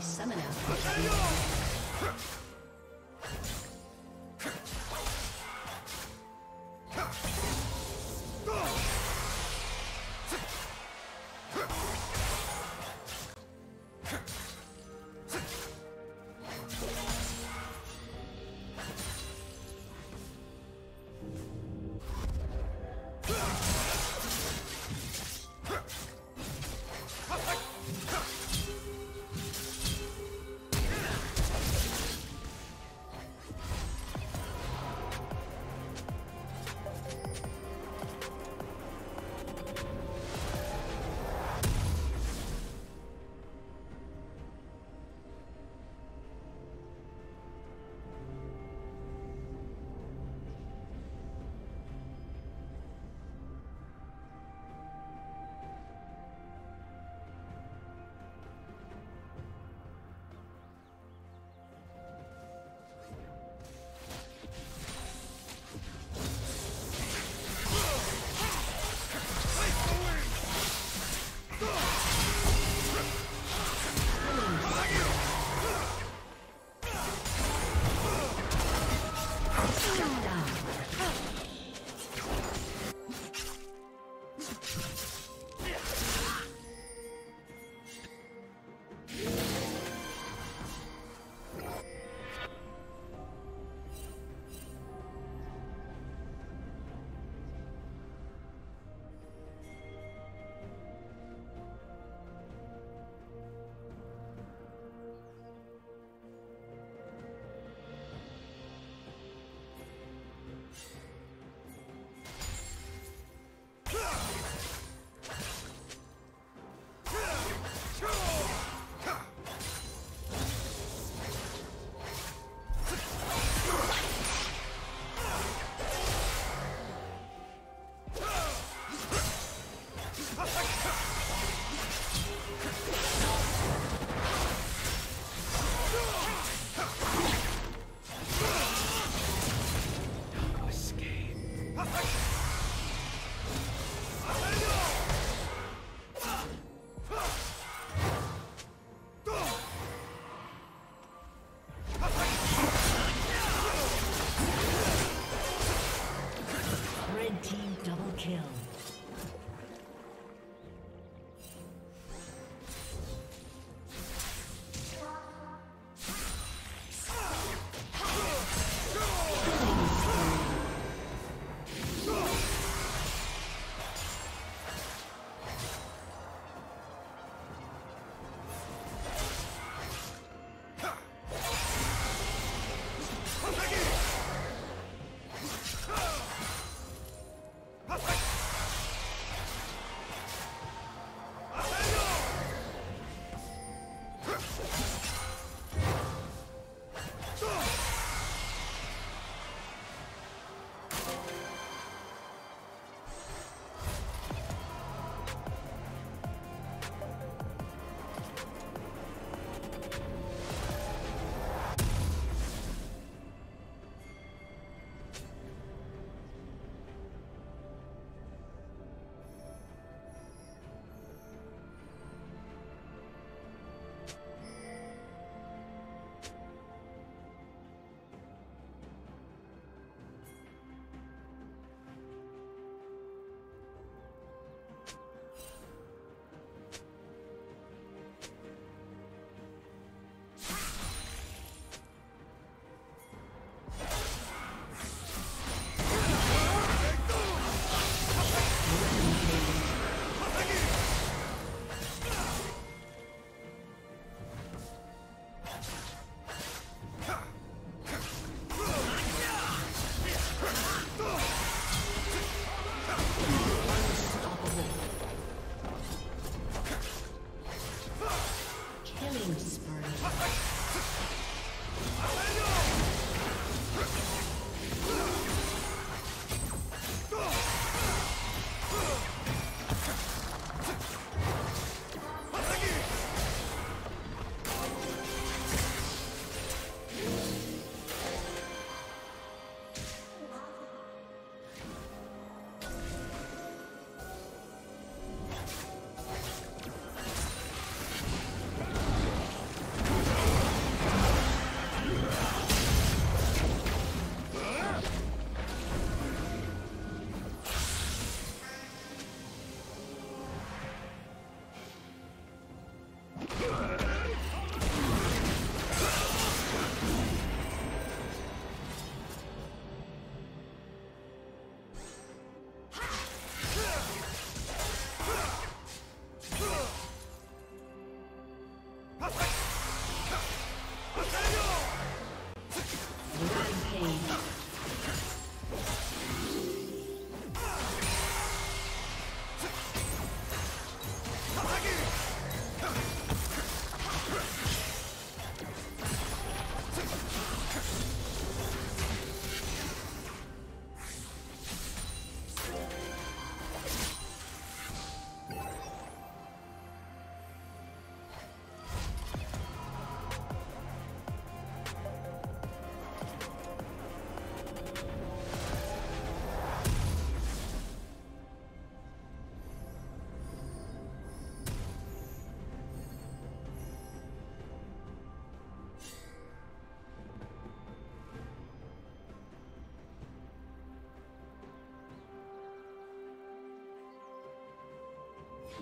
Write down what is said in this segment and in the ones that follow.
Summoner.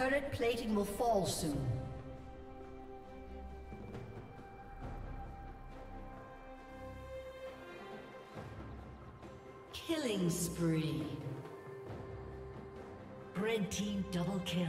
Turret plating will fall soon. Killing spree. Red team double kill.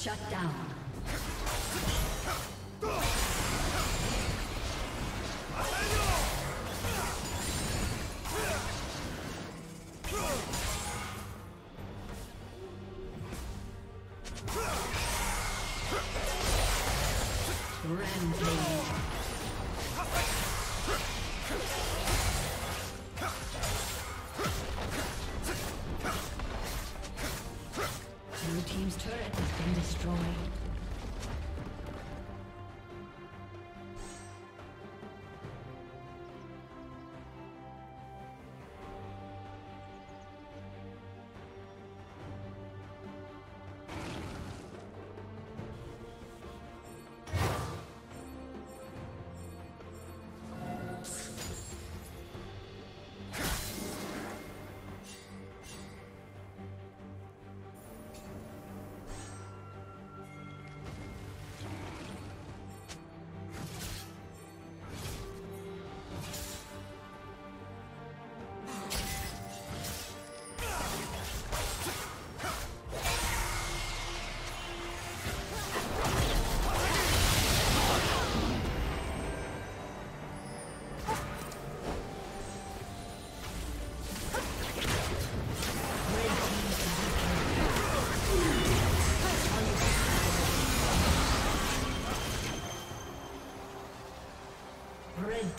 Shut down. Rampage.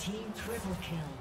Team triple kill.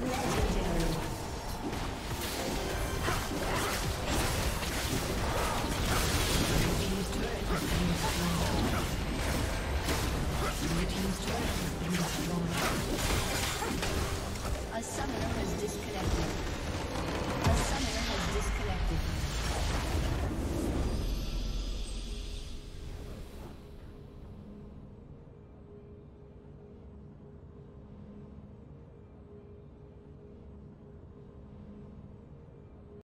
Legendary.